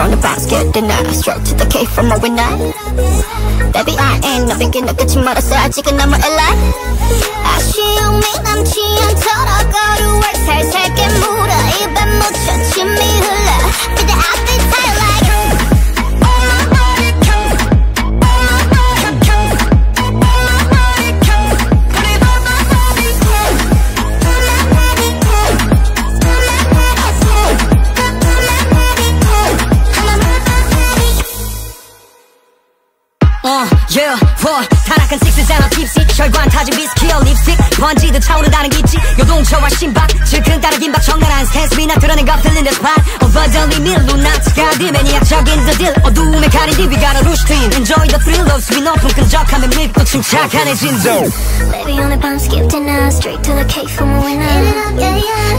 on the bounce, get the night Stroke to the K from a winner Baby I ain't nothing 긴 끝이 멀었어 아직은 너무 LA 아쉬움이 남지 않도록 어, yeah, what 타락한 식스잖아 tipsy 혈관 타진 비스키어 립스틱 번지듯 차오른다는 기치 요동쳐와 신박 질끈 따라 긴박 정갈한 스탠스 미나 드러낸 것 들린 데 스팟 어버전리 밀로 나츠가 디 매니악적인 더딜 어두움에 가린 뒤 We got a rush twin Enjoy the thrill of 스피 높은 끈적함에 밉고 침착한해진 zone Baby on the bounce, skip the night Straight to the K from a winner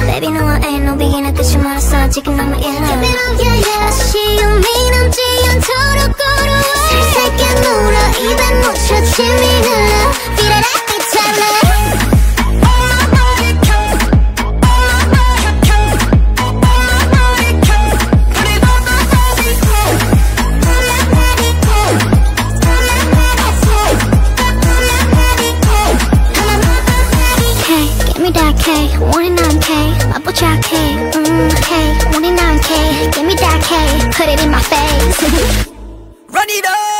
Baby no I ain't no beginner 끝이 멀었어 지금 너무 일러 아쉬움이 남지 않도록 put it in my face. Run it up